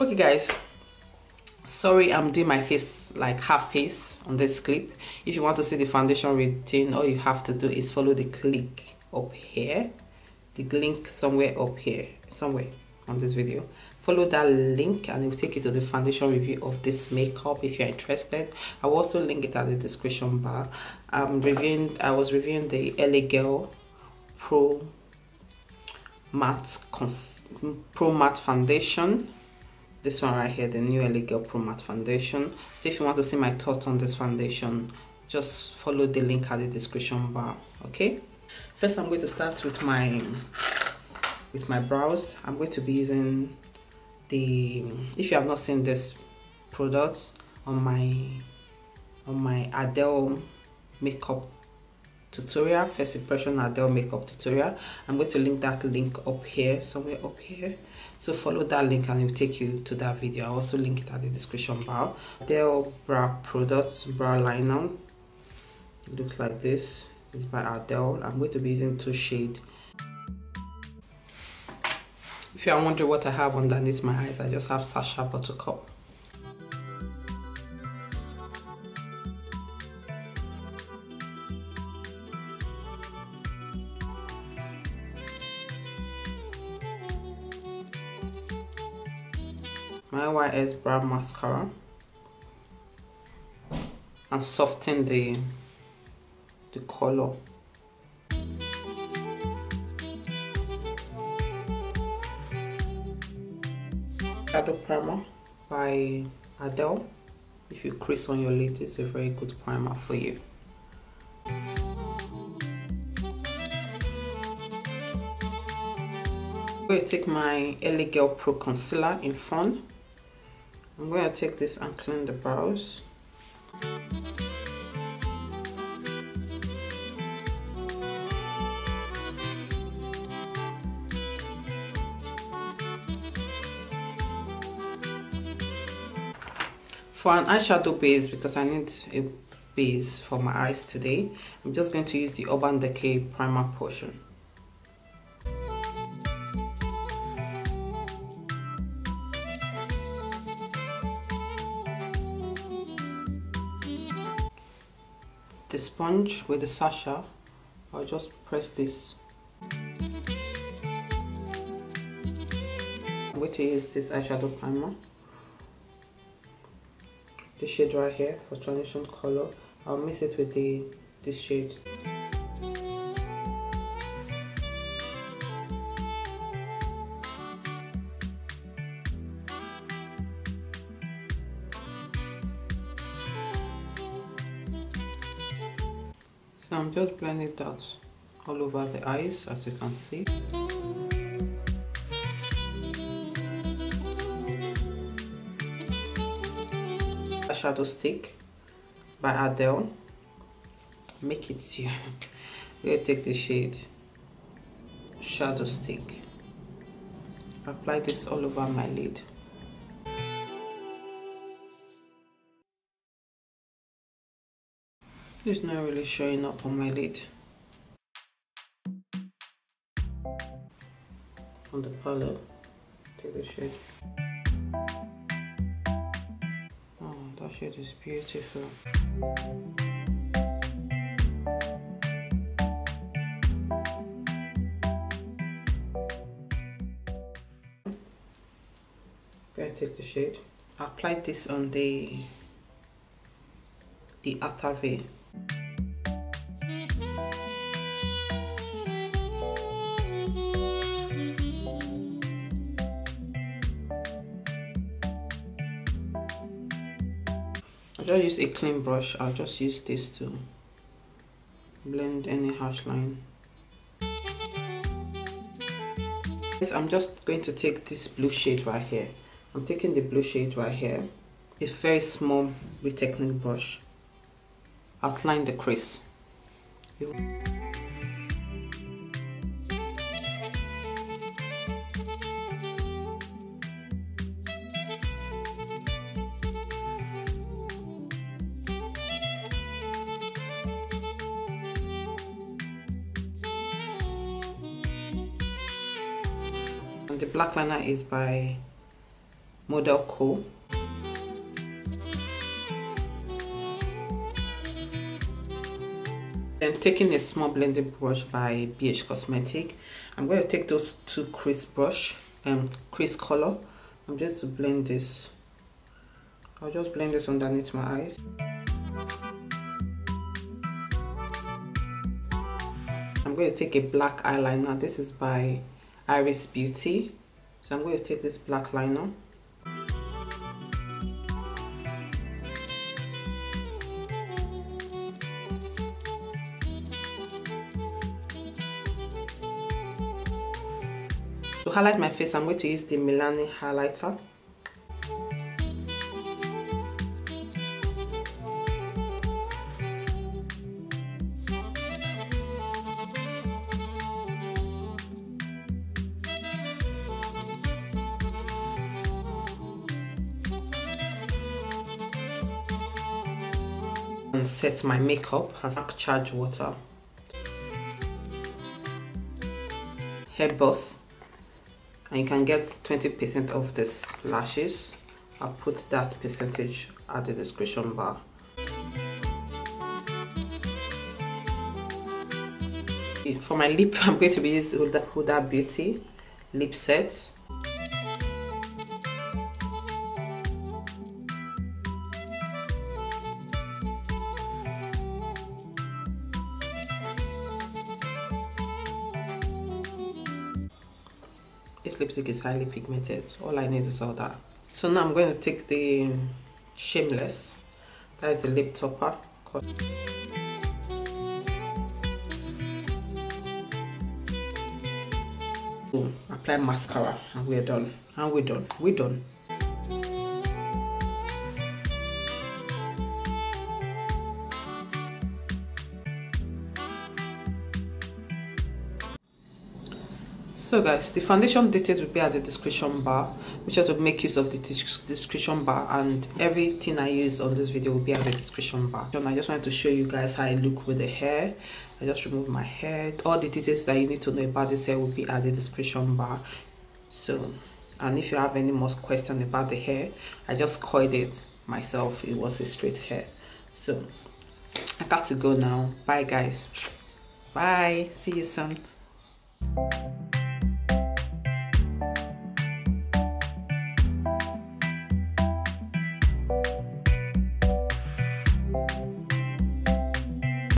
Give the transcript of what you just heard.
okay guys. Sorry i'm doing my face like half face on this clip. If you want to see the foundation routine all you have to do is follow the click up here. The link somewhere up here somewhere on this video. Follow that link and it will take you to the foundation review of this makeup if you're interested. I will also link it at the description bar. I'm reviewing i was reviewing the la girl pro matte pro matte foundation this one right here the new Girl Pro Matte Foundation. So if you want to see my thoughts on this foundation just follow the link at the description bar okay? First I'm going to start with my with my brows. I'm going to be using the if you have not seen this product on my on my Ardell makeup tutorial. First impression Ardell makeup tutorial. I'm going to link that link up here somewhere up here. So follow that link and it will take you to that video. I'll also link it at the description bar. Ardell brow products brow liner. It looks like this. It's by Ardell. I'm going to be using two shades if you are wondering what I have underneath my eyes I just have Sacha Buttercup my YS brow mascara. And soften the the color. Shadow primer by Ardell. If you crease on your lid it's a very good primer for you. I'm going to take my LA Girl Pro Concealer in Fawn I'm going to take this and clean the brows. For an eyeshadow base, because I need a base for my eyes today, I'm just going to use the Urban Decay primer potion. The sponge with the Sacha. I'll just press this. I'm going to use this eyeshadow primer. The shade right here for transition color. I'll mix it with the this shade I'm just blending that all over the eyes as you can see. A shadow stick by Ardell. Make it you. We're take the shade shadow stick. Apply this all over my lid. It's not really showing up on my lid. On the palette, take the shade. Oh, that shade is beautiful. To take the shade. Apply this on the the outer just use a clean brush. I'll just use this to blend any harsh line. I'm just going to take this blue shade right here. I'm taking the blue shade right here. It's very small with technique brush. Outline the crease. The black liner is by Model Co. Then taking a small blending brush by BH Cosmetic, I'm going to take those two crease brush and um, crease color. I'm just to blend this. I'll just blend this underneath my eyes. I'm going to take a black eyeliner. This is by Iris Beauty. So I'm going to take this black liner To highlight my face, I'm going to use the Milani highlighter. And set my makeup charge water. Hair boss. And you can get 20% of this lashes. I'll put that percentage at the description bar. For my lip I'm going to be using Huda Beauty lip set lipstick is highly pigmented. All I need is all that. So now I'm going to take the um, shameless. That is the lip topper. Boom, apply mascara and we're done. And we're done. We're done so guys the foundation details will be at the description bar which sure to make use of the description bar and everything i use on this video will be at the description bar. And i just wanted to show you guys how i look with the hair. I just removed my hair all the details that you need to know about this hair will be at the description bar. So and if you have any more questions about the hair i just coiled it myself. It was a straight hair. So i got to go now. Bye guys. Bye. See you soon